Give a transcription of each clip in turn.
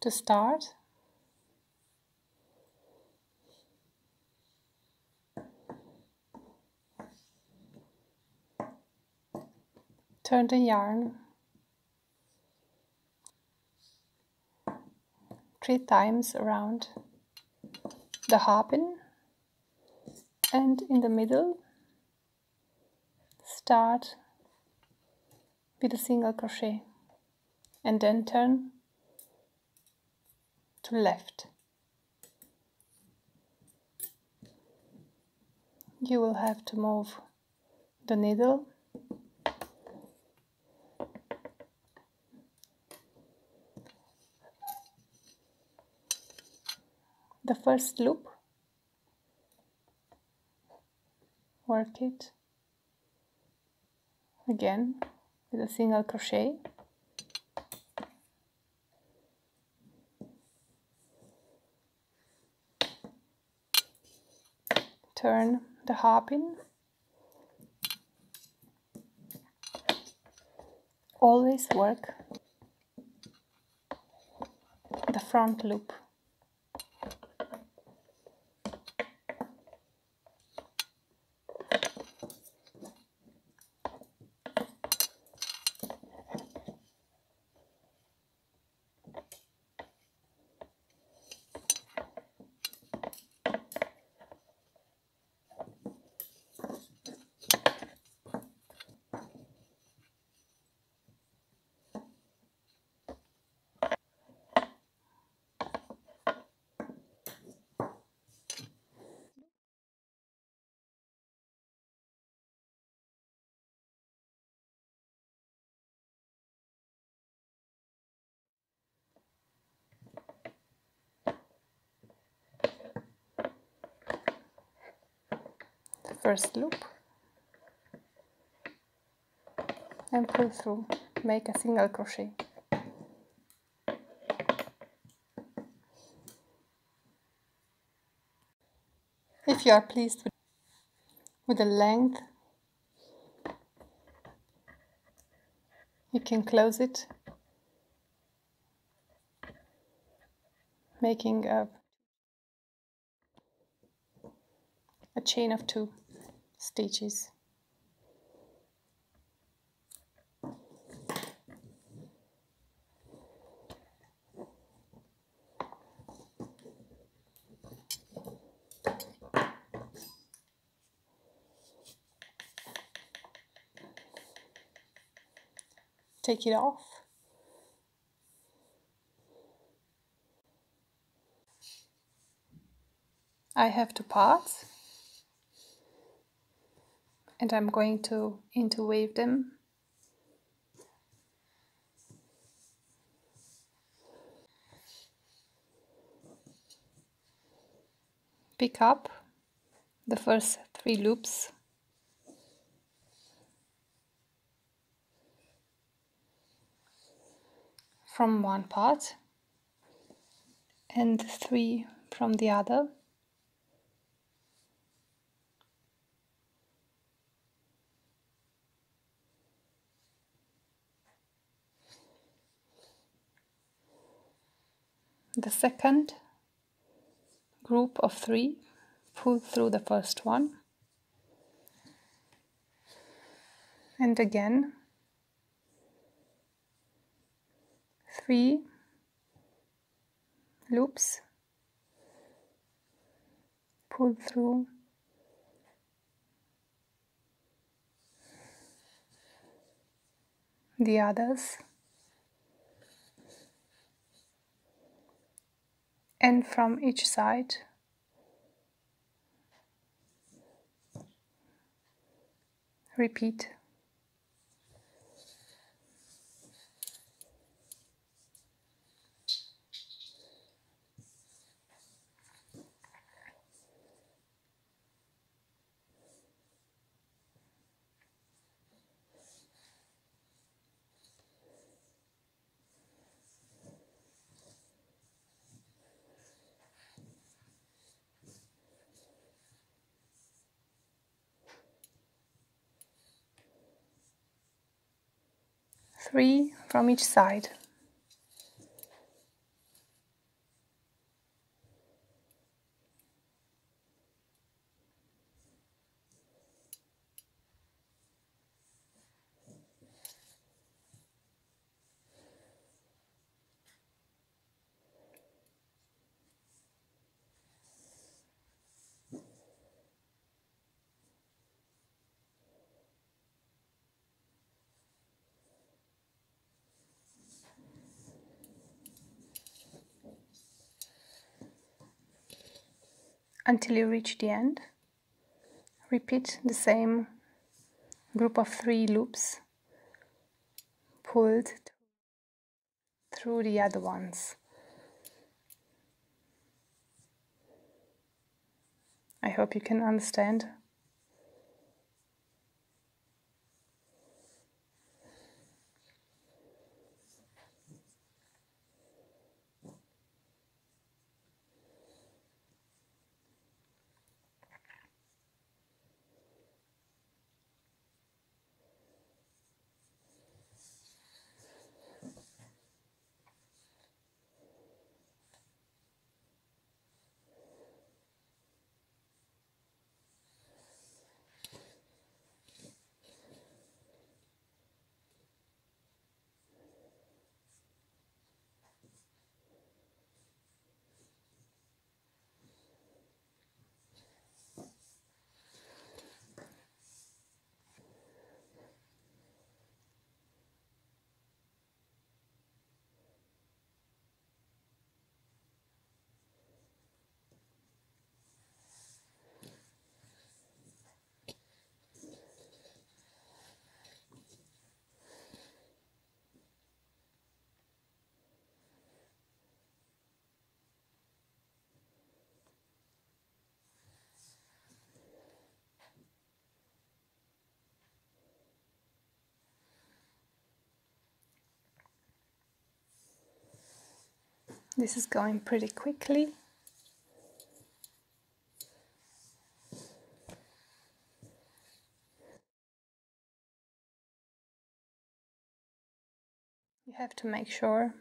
to start. Turn the yarn three times around the hairpin and in the middle start with a single crochet and then turn to left. You will have to move the needle. The first loop. Work it. Again with a single crochet turn the hairpin always work the front loop first loop and pull through make a single crochet. If you are pleased with, the length you can close it making a, a chain of two stitches. Take it off. I have two parts and I'm going to interweave them. Pick up the first three loops from one part and three from the other the second group of three pull through the first one. And again three loops pull through the others and from each side. Repeat. Three from each side. Until you reach the end. Repeat the same group of three loops pulled through the other ones. I hope you can understand. This is going pretty quickly. You have to make sure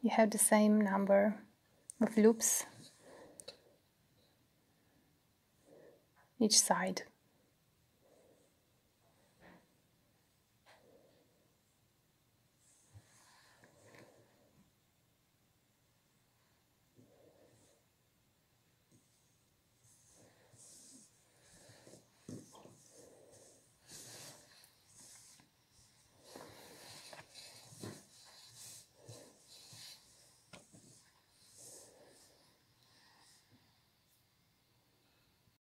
you have the same number of loops each side.